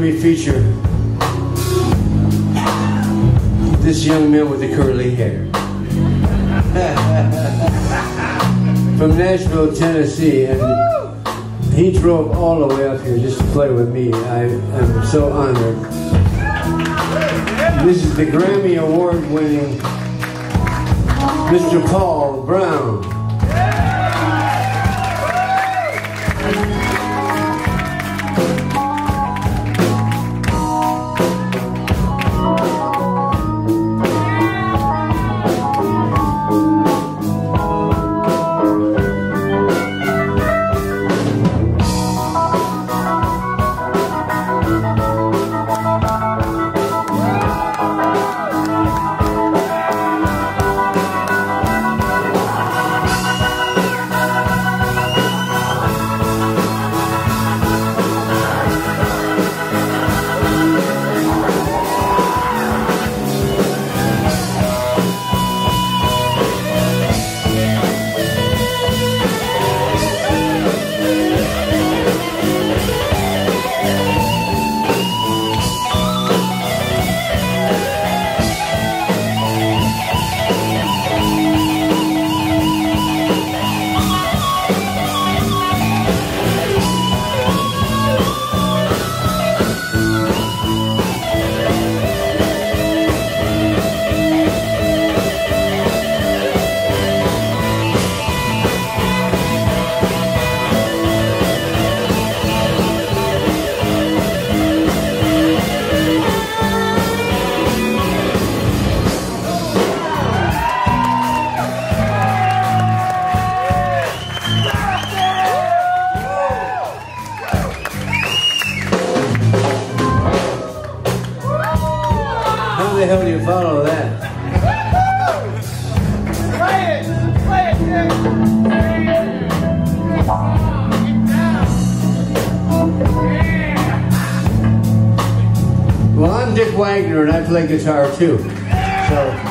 me feature this young man with the curly hair. From Nashville, Tennessee, and he drove all the way up here just to play with me. I am so honored. This is the Grammy Award winning Mr. Paul Brown. Well, I'm Dick Wagner and I play guitar too. So.